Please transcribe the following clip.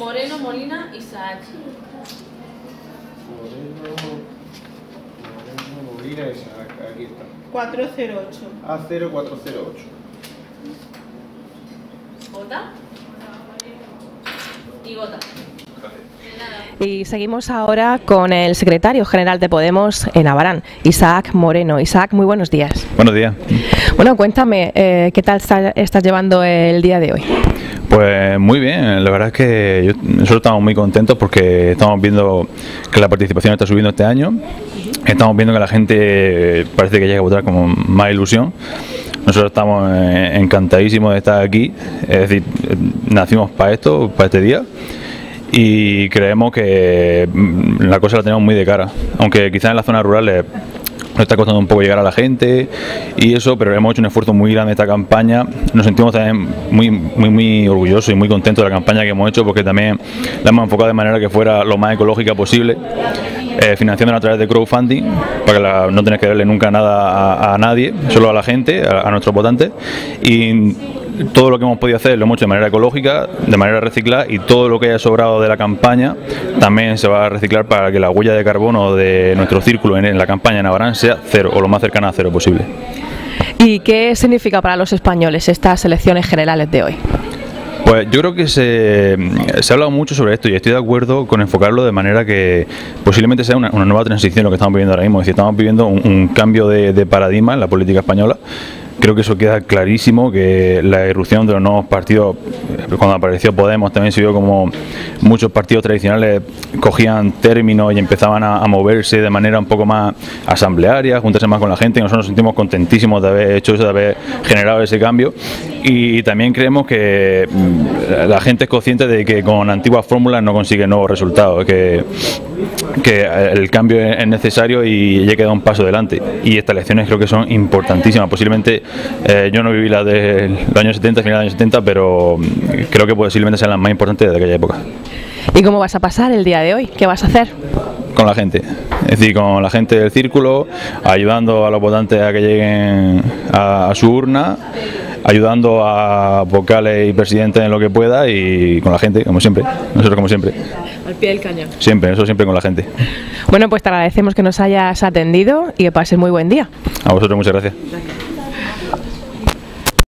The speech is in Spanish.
Moreno, Molina, Isaac. Moreno, Molina, Isaac. Aquí está. 408. A0408. Gota. Y gota. Y seguimos ahora con el secretario general de Podemos en Abarán, Isaac Moreno. Isaac, muy buenos días. Buenos días. Bueno, cuéntame, eh, ¿qué tal está- estás llevando el día de hoy? Pues muy bien, la verdad es que nosotros estamos muy contentos porque estamos viendo que la participación está subiendo este año, estamos viendo que la gente parece que llega a votar con más ilusión. Nosotros estamos eh, encantadísimos de estar aquí, es decir, nacimos para esto, para este día. Y creemos que mm, la cosa la tenemos muy de cara, aunque quizás en las zonas rurales nos está costando un poco llegar a la gente y eso, pero hemos hecho un esfuerzo muy grande esta campaña. Nos sentimos también muy, muy, muy orgullosos y muy contentos de la campaña que hemos hecho porque también la hemos enfocado de manera que fuera lo más ecológica posible, eh, financiándola a través de crowdfunding para que no tener que darle nunca nada a, nadie, solo a la gente, a, nuestros votantes. Todo lo que hemos podido hacer lo hemos hecho de manera ecológica, de manera reciclada y todo lo que haya sobrado de la campaña también se va a reciclar para que la huella de carbono de nuestro círculo en, la campaña en Abarán sea cero o lo más cercana a cero posible. ¿Y qué significa para los españoles estas elecciones generales de hoy? Pues yo creo que se, se ha hablado mucho sobre esto y estoy de acuerdo con enfocarlo de manera que posiblemente sea una, una nueva transición lo que estamos viviendo ahora mismo. Es decir, estamos viviendo un, un cambio de, de paradigma en la política española. Creo que eso queda clarísimo, que la irrupción de los nuevos partidos, cuando apareció Podemos, también se vio como muchos partidos tradicionales cogían términos y empezaban a, a moverse de manera un poco más asamblearia, juntarse más con la gente. Y nosotros nos sentimos contentísimos de haber hecho eso, de haber generado ese cambio y también creemos que mm, la gente es consciente de que con antiguas fórmulas no consigue nuevos resultados, que, que el cambio es necesario y ya queda un paso adelante. Y estas elecciones creo que son importantísimas. Posiblemente eh, yo no viví las de los años 70, final de los años 70, pero mm, creo que posiblemente sean las más importantes de aquella época. ¿Y cómo vas a pasar el día de hoy? ¿Qué vas a hacer? Con la gente, es decir, con la gente del círculo, ayudando a los votantes a que lleguen a, a su urna, ayudando a vocales y presidentes en lo que pueda y con la gente, como siempre, nosotros como siempre, Al pie del cañón. siempre, eso siempre con la gente. Bueno, pues te agradecemos que nos hayas atendido y que pases muy buen día. A vosotros muchas gracias.